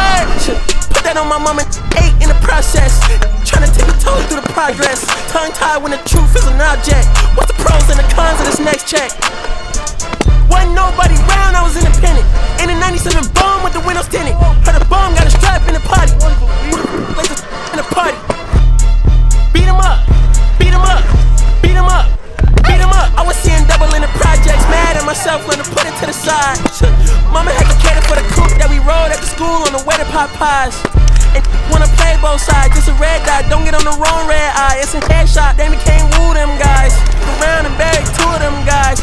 word? Put that on my mama. Eight in the process. Trying to take a toe through the progress. Tongue tied when the truth is an object. What's the pros and the Popeyes. And wanna play both sides, just a red dot. Don't get on the wrong red eye. It's a headshot. They became woo them guys. Around and buried two of them guys.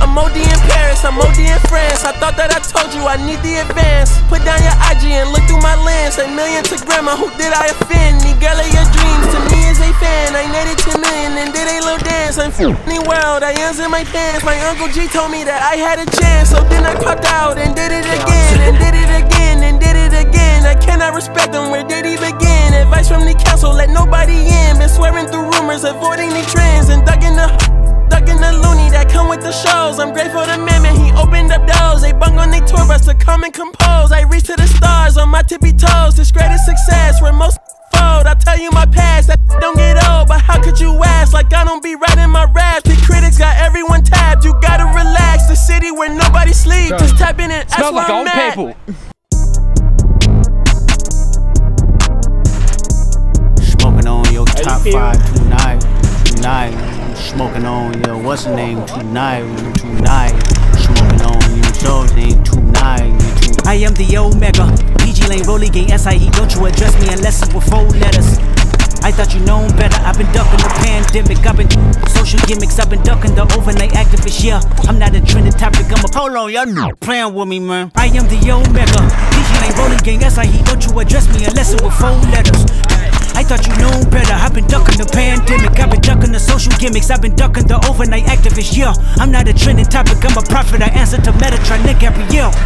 I'm OD in Paris, I'm OD in France. I thought that I told you I need the advance. Put down your IG and look through my lens. A million to grandma, who did I offend? The girl of your dreams to me is a fan. I netted 10 million and did a little dance. I'm the world, I am in my pants. My uncle G told me that I had a chance. So then I popped out and did I respect them, where did he begin? Advice from the council, let nobody in. Been swearing through rumors, avoiding the trends, and ducking the Ducking the loony that come with the shows. I'm grateful to man, man, he opened up doors. They bung on they tour bus to come and compose. I reach to the stars on my tippy toes. This greatest success where most fold. I tell you my past, that don't get old. But how could you ask? Like I don't be writing my raps. The critics got everyone tapped. You gotta relax. The city where nobody sleep. Just tap in and ask Smells where like I'm old at. people. Five tonight, tonight. Smoking on your what's the name tonight, tonight. Smoking on your show's name tonight. I am the Omega, PG Lane, Rolly Gang, SIE. Don't you address me unless it's with four letters. I thought you known better. I've been ducking the pandemic. I've been social gimmicks. I've been ducking the overnight activists. Yeah, I'm not a trending topic. I'm a hold on, y'all not playing with me, man. I am the Omega, PG Lane, Rolly Gang, SIE. Don't you address me unless it's with four letters. Thought you knew better. I've been ducking the pandemic. I've been ducking the social gimmicks. I've been ducking the overnight activists. Yeah, I'm not a trending topic. I'm a prophet. I answer to Metatron, Nick Gabrielle.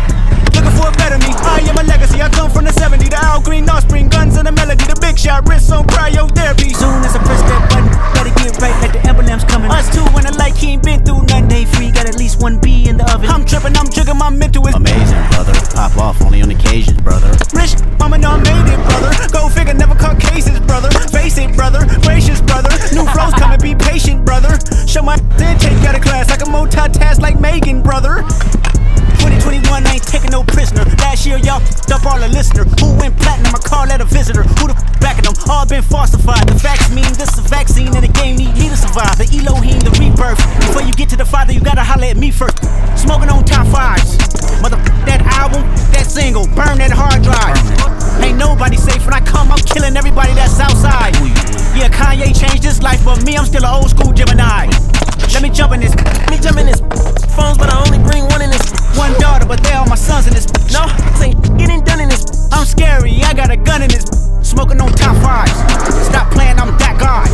Looking for a better me. I am a legacy. I come from the 70s. The Al Green, offspring, guns and the melody. The big shot, wrists on cryotherapy. Soon as I press that button, better get right like the emblem's coming. Us two when I he ain't been through nothing. Day free, got at least one B in the oven. I'm tripping, I'm jigging, my mental is Amazing, brother. Pop off only on occasions, brother. Rich, mama know I made it, brother. Go figure, never caught cases, brother. Face it, brother. Gracious, brother. New flows coming, be patient, brother. Show my then take out of class. I can multitask like Megan, brother. 2021, I ain't taking no prisoner. Last year, y'all f***ed up all the listener. Who went platinum? I call that a visitor. Who the f- backing them? All been falsified. The facts mean single, burn that hard drive. Ain't nobody safe when I come, I'm killing everybody that's outside. Yeah, Kanye changed his life, but me, I'm still an old school Gemini. Let me jump in this. Let me jump in this phones, but I only bring one in this. One daughter, but they all my sons in this. No, this ain't getting done in this. I'm scary, I got a gun in this. Smoking on top fives. Stop playing, I'm that guy.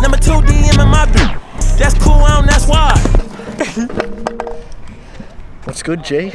Number two DM in my beat. That's cool, I don't, that's why. What's good, Jay?